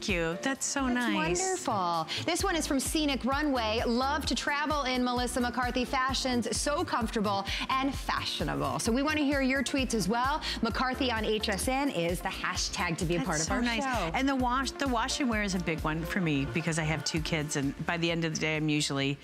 Thank you. That's so That's nice. wonderful. This one is from Scenic Runway. Love to travel in Melissa McCarthy fashions. So comfortable and fashionable. So we want to hear your tweets as well. McCarthy on HSN is the hashtag to be a That's part of so our nice. show. And the wash, the wash and wear is a big one for me because I have two kids, and by the end of the day, I'm usually,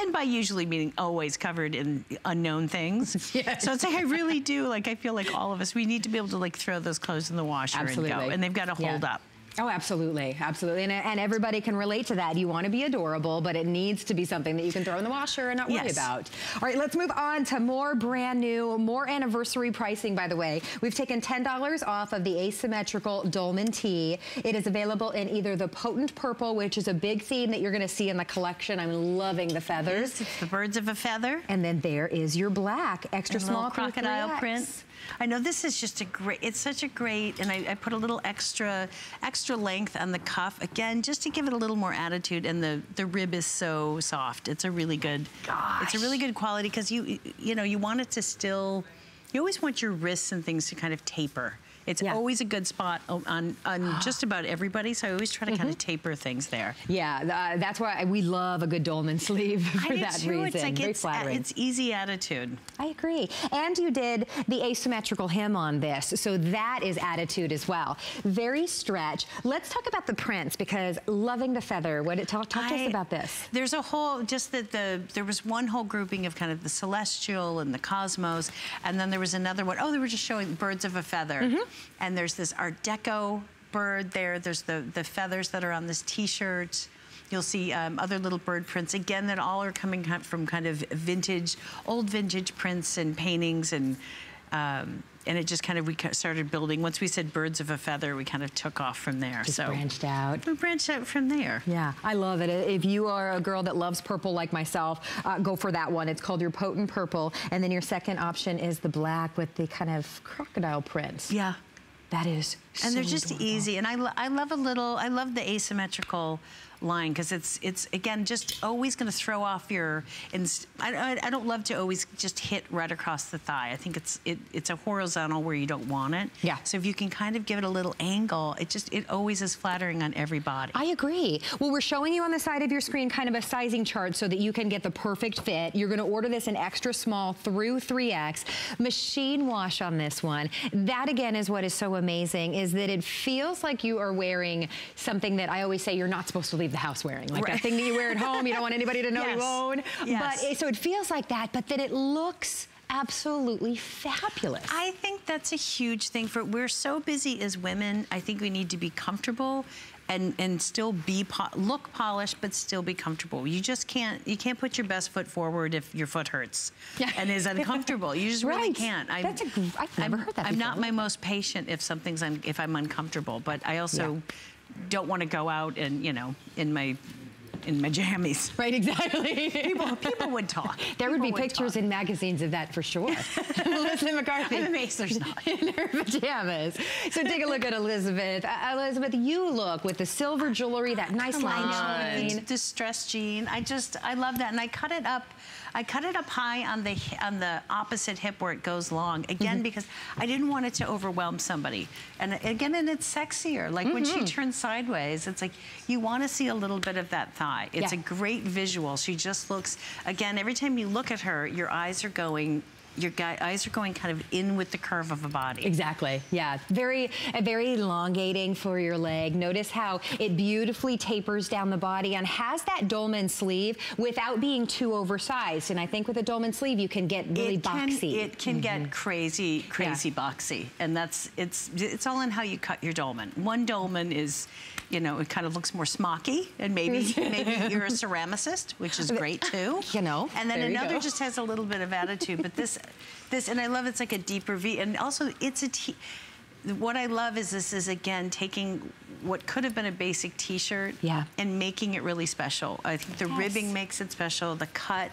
and by usually meaning always covered in unknown things. Yes. So it's like I really do. Like I feel like all of us, we need to be able to like throw those clothes in the washer and go, and they've got to Yeah. hold up. Oh, absolutely, absolutely. And, and everybody can relate to that. You want to be adorable, but it needs to be something that you can throw in the washer and not worry Yes. about. All right, let's move on to more brand new, more anniversary pricing, by the way. We've taken $10 off of the asymmetrical Dolman tee. It is available in either the potent purple, which is a big theme that you're going to see in the collection. I'm loving the feathers. It's the birds of a feather. And then there is your black, extra and small crocodile 3X. I know this is just a great, it's such a great, and I, I put a little extra, extra length on the cuff, again, just to give it a little more attitude, and the, the rib is so soft. It's a really good, Gosh. it's a really good quality, because you, you know, you want it to still, you always want your wrists and things to kind of taper. It's Yeah. always a good spot on, on just about everybody, so I always try to kind of taper things there. Yeah, uh, that's why we love a good Dolman sleeve for I that too. reason. It's like Very it's, flattering. it's easy attitude. I agree. And you did the asymmetrical hem on this, so that is attitude as well. Very stretch. Let's talk about the prints because loving the feather. What it talk, talk to us about this. There's a whole, just that the, there was one whole grouping of kind of the celestial and the cosmos, and then there was another one, oh, they were just showing birds of a feather. Mm-hmm. And there's this Art Deco bird there. There's the, the feathers that are on this t-shirt. You'll see um, other little bird prints, again, that all are coming from kind of vintage, old vintage prints and paintings and um, and it just kind of, we started building. Once we said birds of a feather, we kind of took off from there. Just so branched out. we branched out from there. Yeah, I love it. If you are a girl that loves purple like myself, uh, go for that one. It's called your potent purple. And then your second option is the black with the kind of crocodile print. Yeah. That is And they're just adorable. easy. And I, lo- I love a little, I love the asymmetrical line because it's, it's again, just always going to throw off your, I, I, I don't love to always just hit right across the thigh. I think it's, it, it's a horizontal where you don't want it. Yeah. So if you can kind of give it a little angle, it just, it always is flattering on every body. I agree. Well, we're showing you on the side of your screen kind of a sizing chart so that you can get the perfect fit. You're gonna order this in extra small through 3X. Machine wash on this one. That again is what is so amazing is that it feels like you are wearing something that I always say you're not supposed to leave the house wearing. Like Right. that thing that you wear at home, you don't want anybody to know Yes. you own. Yes. But it, so it feels like that, but then it looks absolutely fabulous. I think that's a huge thing for, we're so busy as women, I think we need to be comfortable and, and still be, po look polished, but still be comfortable. You just can't, you can't put your best foot forward if your foot hurts Yeah. and is uncomfortable. You just really can't. I'm, That's a gr- I've never I'm- heard that I'm not my most patient if something's, un, if I'm uncomfortable, but I also don't want to go out and, you know, in my, in my jammies. Right, exactly. People, people would talk. There would be People pictures talk. in magazines of that for sure. Melissa McCarthy. I'm amazed there's not. in her pajamas. So take a look at Elizabeth. Uh, Elizabeth, you look with the silver jewelry, that nice Come line on, chain. distressed jean. I just, I love that, and I cut it up. I cut it up high on the on the opposite hip where it goes long. Again, Mm-hmm. because I didn't want it to overwhelm somebody. And again, and it's sexier. Like when Mm-hmm. she turns sideways, it's like you want to see a little bit of that thigh. It's Yeah. a great visual. She just looks. Again, every time you look at her, your eyes are going. Your eyes are going kind of in with the curve of a body. Exactly. Yeah. Very, very elongating for your leg. Notice how it beautifully tapers down the body and has that dolman sleeve without being too oversized. And I think with a dolman sleeve, you can get really it can, boxy. It can get mm-hmm. crazy, crazy boxy, and that's it's it's all in how you cut your dolman. One dolman is, you know, it kind of looks more smocky, and maybe maybe you're a ceramicist, which is great too. You know, and then another just has a little bit of attitude, but this this and I love it's like a deeper V, and also it's a t. What I love is this is again taking what could have been a basic T-shirt Yeah. and making it really special. I think the Yes. ribbing makes it special. The cut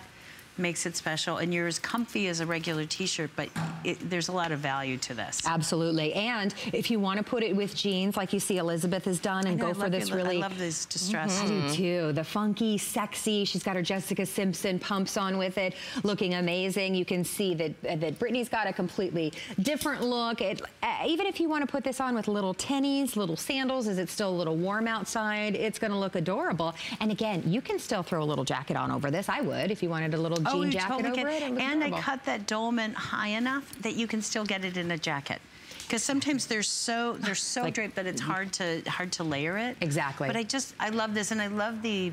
makes it special. And you're as comfy as a regular t-shirt, but it, there's a lot of value to this. Absolutely. And if you want to put it with jeans like you see Elizabeth has done and know, go for this your- really... I love this distress. I do too. The funky, sexy. She's got her Jessica Simpson pumps on with it, looking amazing. You can see that that Brittany's got a completely different look. It, uh, even if you want to put this on with little tennies, little sandals, is it still a little warm outside, it's going to look adorable. And again, you can still throw a little jacket on over this. I would if you wanted a little Oh, jean Oh, jacket totally over can. it. And I cut that dolman high enough that you can still get it in a jacket. Because sometimes they're so they're so Like- draped that it's hard to hard to layer it. Exactly. But I just I love this, and I love the.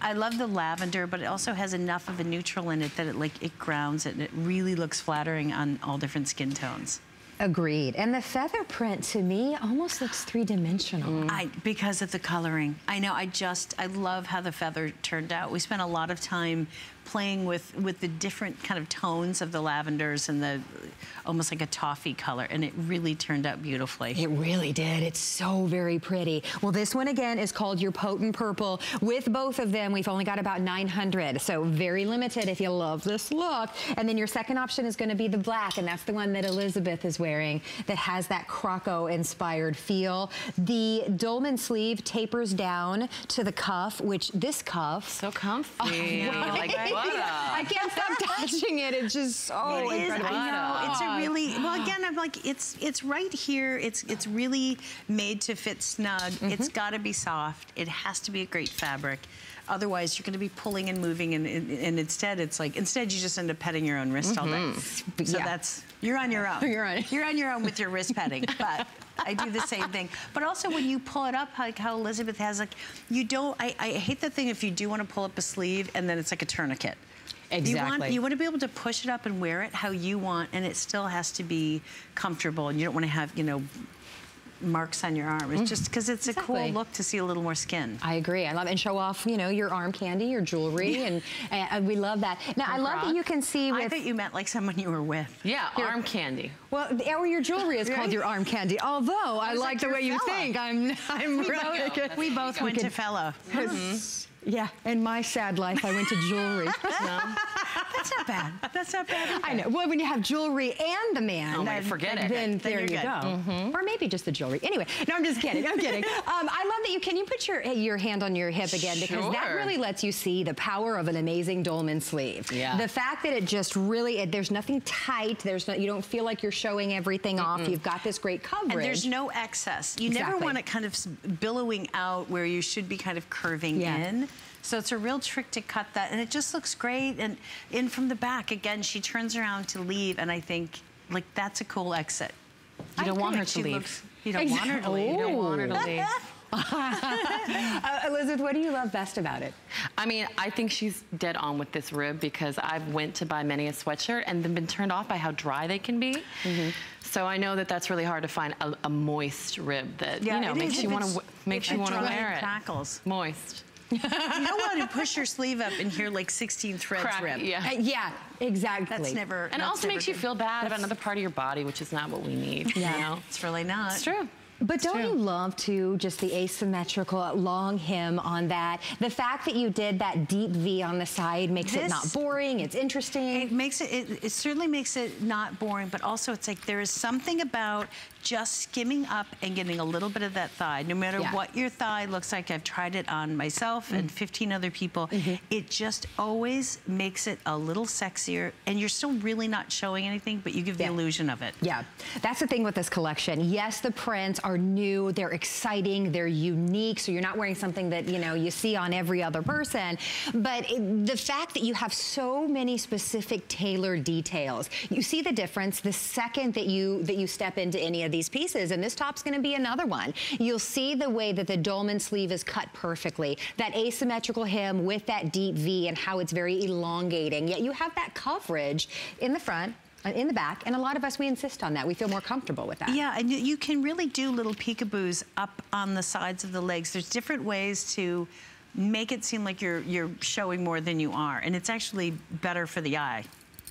I love the lavender, but it also has enough of a neutral in it that it like it grounds it, and it really looks flattering on all different skin tones. Agreed. And the feather print to me almost looks three-dimensional. Mm. I because of the coloring. I know. I just I love how the feather turned out. We spent a lot of time playing with with the different kind of tones of the lavenders and the almost like a toffee color, and it really turned out beautifully. It really did. It's so very pretty. Well, this one again is called your Potent Purple. With both of them, we've only got about 900, so very limited if you love this look. And then your second option is going to be the black, and that's the one that Elizabeth is wearing that has that Croco-inspired feel. The dolman sleeve tapers down to the cuff, which this cuff... So comfy. Oh, like butter. I can't stop touching it. It's just so It is. incredible. I know. It's a really well. Again, I'm like, it's it's right here. It's it's really made to fit snug. Mm-hmm. It's got to be soft. It has to be a great fabric. Otherwise, you're going to be pulling and moving, and, and, and instead, it's like instead you just end up petting your own wrist all day. Mm-hmm. So Yeah. that's you're on your own. You're on- You're on your own with your wrist petting, but. I do the same thing, but also when you pull it up, like how Elizabeth has, like you don't. I, I hate the thing if you do want to pull up a sleeve and then it's like a tourniquet. You want, Exactly. you want to be able to push it up and wear it how you want, and it still has to be comfortable. And you don't want to have, you know, marks on your arm. It's mm. just because it's a cool look to see a little more skin. I agree. I love it. And show off, you know, your arm candy, your jewelry, and, and we love that. Now, I love that you can see with... I thought you meant like someone you were with. Yeah, arm candy. well, or your jewelry is called your arm candy. Although I, was like like the your way you think. I'm, I'm We really both, we both went to fellow. Yeah, in my sad life, I went to jewelry. That's not bad. That's not bad. I know. Well, when you have jewelry and the man, Oh my, then, forget it. Then, Then there you're you good. go. Or maybe just the jewelry. Anyway, no, I'm just kidding. I'm kidding. Um, I love that you can you put your your hand on your hip again because that really lets you see the power of an amazing dolman sleeve. Yeah. The fact that it just really it, there's nothing tight. There's no you don't feel like you're showing everything off. You've got this great coverage. And there's no excess. You never want it kind of billowing out where you should be kind of curving Yeah. in. So it's a real trick to cut that, and it just looks great. And in from the back, again, she turns around to leave, and I think like that's a cool exit. You don't I want her to leave. looks- you don't want her to leave. You don't want her to leave. Uh, Elizabeth, what do you love best about it? I mean, I think she's dead on with this rib because I've went to buy many a sweatshirt and then been turned off by how dry they can be. Mm-hmm. So I know that that's really hard to find a, a moist rib that Yeah, you know makes is. you wanna, makes you want to wear it it. crackles. Moist. You don't want to push your sleeve up and hear like 16 threads Crack, rip. yeah. Uh, yeah, exactly. That's never. And it also never makes you feel bad about another part of your body, which is not what we need. Yeah. You know? It's really not. It's true. But don't true. you love to just the asymmetrical long hem on that? The fact that you did that deep V on the side makes it not boring. It's interesting. It makes it, it, it certainly makes it not boring, but also it's like there is something about just skimming up and getting a little bit of that thigh. No matter Yeah. what your thigh looks like, I've tried it on myself and Mm. 15 other people. Mm-hmm. It just always makes it a little sexier, and you're still really not showing anything, but you give the illusion of it. Yeah, that's the thing with this collection. Yes, the prints are new, they're exciting, they're unique, so you're not wearing something that, you know, you see on every other person. But it, the fact that you have so many specific tailored details, you see the difference the second that you that you step into any of these pieces, and this top's gonna be another one. You'll see the way that the dolman sleeve is cut perfectly, that asymmetrical hem with that deep V and how it's very elongating, yet you have that coverage in the front, uh, in the back, and a lot of us, we insist on that. We feel more comfortable with that. Yeah, and you, you can really do little peekaboos up on the sides of the legs. There's different ways to make it seem like you're you're showing more than you are, and it's actually better for the eye.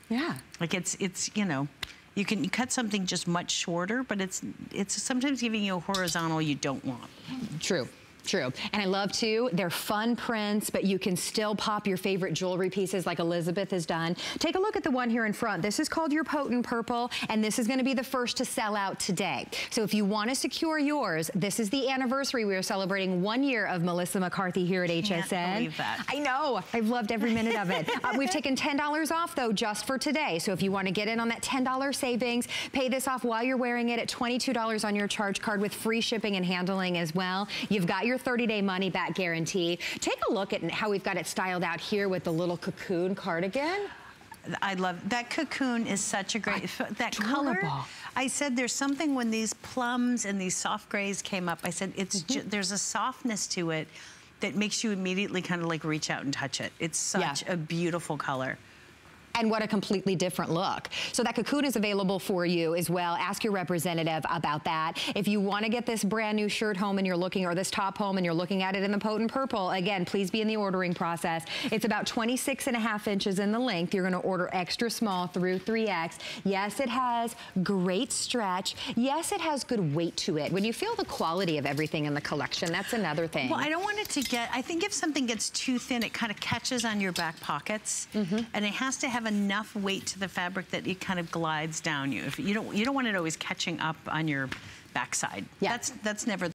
Yeah. Like it's it's you know, you can cut something just much shorter, but it's it's sometimes giving you a horizontal you don't want. True. True. And I love too, they're fun prints, but you can still pop your favorite jewelry pieces like Elizabeth has done. Take a look at the one here in front. This is called your Potent Purple, and this is gonna be the first to sell out today. So if you wanna secure yours, this is the anniversary. We are celebrating one year of Melissa McCarthy here at Can't HSN. believe that. I know, I've loved every minute of it. Uh, we've taken $10 off though, just for today. So if you wanna get in on that $10 savings, pay this off while you're wearing it at $22 on your charge card with free shipping and handling as well. You've got your 30-day money-back guarantee. Take a look at how we've got it styled out here with the little cocoon cardigan. I love that cocoon is such a great that color. Adorable. I said there's something when these plums and these soft grays came up. I said it's Mm-hmm. there's a softness to it that makes you immediately kind of like reach out and touch it. It's such Yeah. a beautiful color. And what a completely different look. So that cocoon is available for you as well. Ask your representative about that. If you want to get this brand new shirt home and you're looking, or this top home and you're looking at it in the potent purple, again, please be in the ordering process. It's about 26 and a half inches in the length. You're going to order extra small through 3X. Yes, it has great stretch. Yes, it has good weight to it. When you feel the quality of everything in the collection, that's another thing. Well, I don't want it to get, I think if something gets too thin, it kind of catches on your back pockets. Mm-hmm. And it has to have enough weight to the fabric that it kind of glides down you. If you don't, you don't want it always catching up on your backside. Yeah. That's, that's never